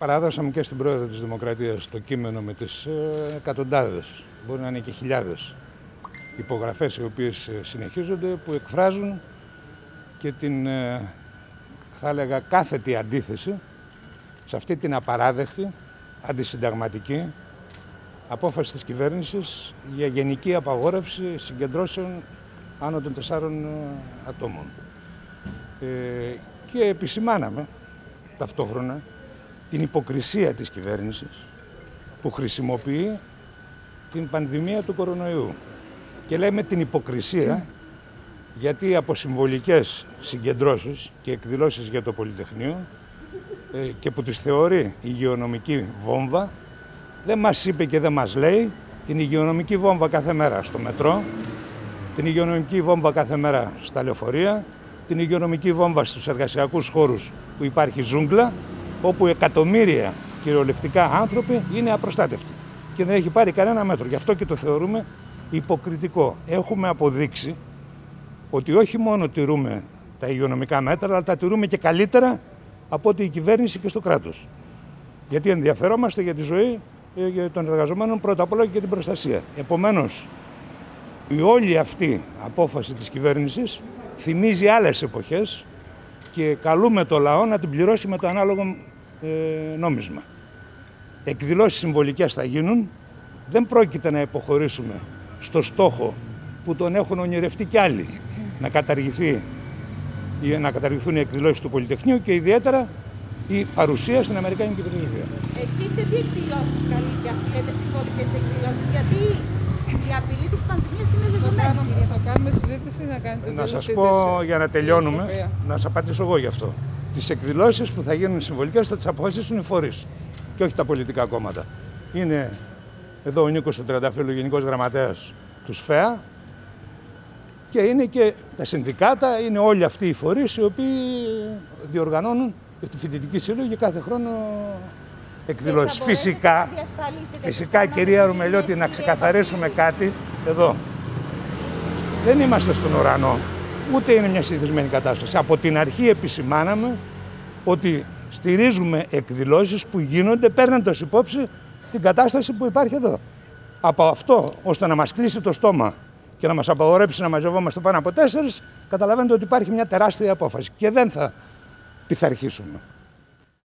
Παράδοσαμε και στην πρόεδρο της Δημοκρατίας το κείμενο με τις ε, εκατοντάδες, μπορεί να είναι και χιλιάδες υπογραφές οι οποίες ε, συνεχίζονται που εκφράζουν και την, ε, θα έλεγα, κάθετη αντίθεση σε αυτή την απαράδεκτη, αντισυνταγματική απόφαση της κυβέρνησης για γενική απαγόρευση συγκεντρώσεων άνω των τεσσάρων ατόμων. Ε, και επισημάναμε ταυτόχρονα την υποκρισία της κυβέρνησης που χρησιμοποιεί την πανδημία του κορονοϊού. Και λέμε την υποκρισία γιατί από συμβολικές συγκεντρώσεις και εκδηλώσεις για το Πολυτεχνείο ε, και που τις θεωρεί υγειονομική βόμβα δεν μας είπε και δεν μας λέει την υγειονομική βόμβα κάθε μέρα στο μετρό, την υγειονομική βόμβα κάθε μέρα στα λεωφορεία, την υγειονομική βόμβα στους εργασιακούς χώρους που υπάρχει ζούγκλα όπου εκατομμύρια κυριολεκτικά άνθρωποι είναι απροστάτευτοι και δεν έχει πάρει κανένα μέτρο. Γι' αυτό και το θεωρούμε υποκριτικό. Έχουμε αποδείξει ότι όχι μόνο τηρούμε τα υγειονομικά μέτρα, αλλά τα τηρούμε και καλύτερα από ότι η κυβέρνηση και στο κράτος. Γιατί ενδιαφερόμαστε για τη ζωή ε, των εργαζομένων πρώτα απ' όλα και για την προστασία. Επομένως, η όλη αυτή απόφαση της κυβέρνησης θυμίζει άλλες εποχές και καλούμε το λαό να την πληρώσει με το ανάλογο ε, νόμισμα. Εκδηλώσεις συμβολικές θα γίνουν. Δεν πρόκειται να υποχωρήσουμε στο στόχο που τον έχουν ονειρευτεί κι άλλοι να καταργηθεί να καταργηθούν οι εκδηλώσεις του Πολυτεχνείου και ιδιαίτερα η παρουσία στην Αμερικάνικη Πρεσβεία. Εσείς σε τι εκδηλώσεις καλείτε λέτε συμβολικές εκδηλώσεις, γιατί η απειλή της πανδημίας είναι δεδομένη. Θα κάνουμε συζήτηση να κάνετε Να σας πω για να τελειώνουμε, να σας απαντήσω εγώ γι' αυτό. Τις εκδηλώσεις που θα γίνουν συμβολικές θα τις αποφασίσουν οι φορείς και όχι τα πολιτικά κόμματα. Είναι εδώ ο Νίκος ο Τριανταφύλλου, Γενικός Γραμματέας του ΣΦΕΑ και είναι και τα συνδικάτα, είναι όλοι αυτοί οι φορείς οι οποίοι διοργανώνουν για τη φοιτητική σύλλογη κάθε χρόνο εκδηλώσεις. Φυσικά, φυσικά κυρία Ρουμελιώτη, να ξεκαθαρίσουμε κάτι εδώ. Δεν είμαστε στον ουρανό, ούτε είναι μια συνηθισμένη κατάσταση. Από την αρχή επισημάναμε ότι στηρίζουμε εκδηλώσεις που γίνονται παίρνοντας υπόψη την κατάσταση που υπάρχει εδώ. Από αυτό, ώστε να μας κλείσει το στόμα και να μας απαγορέψει να μαζευόμαστε πάνω από τέσσερις, καταλαβαίνετε ότι υπάρχει μια τεράστια απόφαση και δεν θα πειθαρχήσουμε.